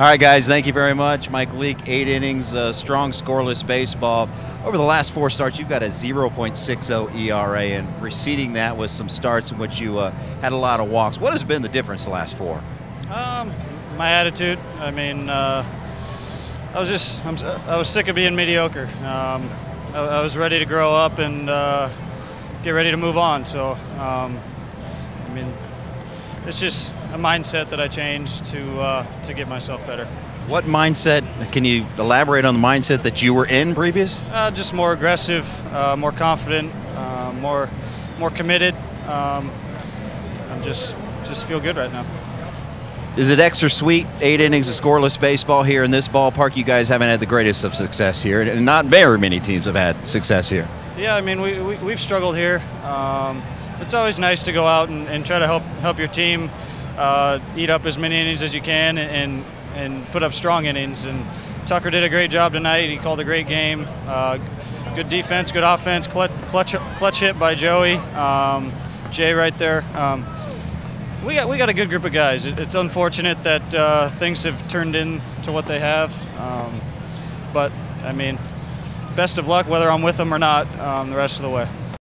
All right, guys, thank you very much. Mike Leake, eight innings, uh, strong scoreless baseball. Over the last four starts, you've got a 0.60 ERA, and preceding that was some starts in which you uh, had a lot of walks. What has been the difference the last four? Um, my attitude. I mean, uh, I was just I'm, I was sick of being mediocre. Um, I, I, was ready to grow up and uh, get ready to move on. So, um, I mean, it's just a mindset that I changed to uh, to get myself better. What mindset? Can you elaborate on the mindset that you were in previous? Uh, just more aggressive, uh, more confident, uh, more more committed. Um, I'm just just feel good right now. Is it extra sweet? Eight innings of scoreless baseball here in this ballpark. You guys haven't had the greatest of success here, and not very many teams have had success here. Yeah, I mean we, we have struggled here. Um, it's always nice to go out and, and try to help help your team uh, eat up as many innings as you can and and put up strong innings. And Tucker did a great job tonight. He called a great game. Uh, good defense, good offense. Clutch clutch, hit by Joey. Um, Jay right there. Um, we got we got a good group of guys. It's unfortunate that uh, things have turned into what they have, um, but I mean, best of luck whether I'm with them or not um, the rest of the way.